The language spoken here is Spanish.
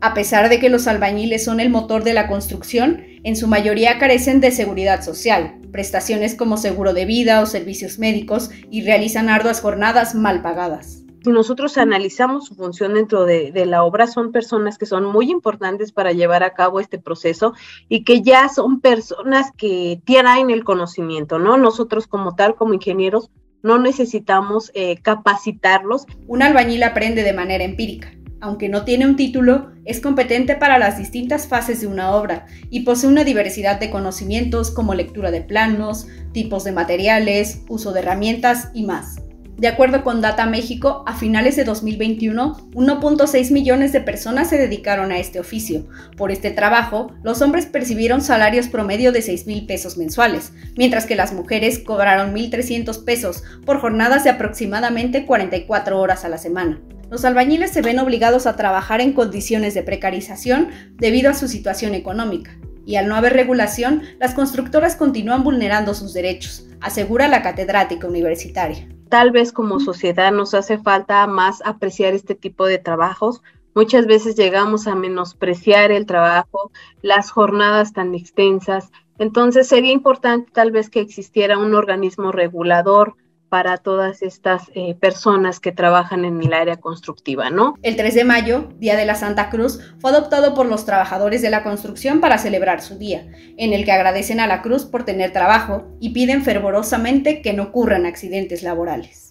A pesar de que los albañiles son el motor de la construcción, en su mayoría carecen de seguridad social, prestaciones como seguro de vida o servicios médicos y realizan arduas jornadas mal pagadas. Si nosotros analizamos su función dentro de, la obra, son personas que son muy importantes para llevar a cabo este proceso y que ya son personas que tienen el conocimiento, ¿no? Nosotros como tal, como ingenieros, no necesitamos eh, capacitarlos. Un albañil aprende de manera empírica aunque no tiene un título, es competente para las distintas fases de una obra y posee una diversidad de conocimientos como lectura de planos, tipos de materiales, uso de herramientas y más. De acuerdo con Data México, a finales de 2021, 1.6 millones de personas se dedicaron a este oficio. Por este trabajo, los hombres percibieron salarios promedio de 6 mil pesos mensuales, mientras que las mujeres cobraron 1.300 pesos por jornadas de aproximadamente 44 horas a la semana los albañiles se ven obligados a trabajar en condiciones de precarización debido a su situación económica, y al no haber regulación, las constructoras continúan vulnerando sus derechos, asegura la catedrática universitaria. Tal vez como sociedad nos hace falta más apreciar este tipo de trabajos. Muchas veces llegamos a menospreciar el trabajo, las jornadas tan extensas. Entonces sería importante tal vez que existiera un organismo regulador para todas estas eh, personas que trabajan en el área constructiva, ¿no? El 3 de mayo, Día de la Santa Cruz, fue adoptado por los trabajadores de la construcción para celebrar su día, en el que agradecen a la cruz por tener trabajo y piden fervorosamente que no ocurran accidentes laborales.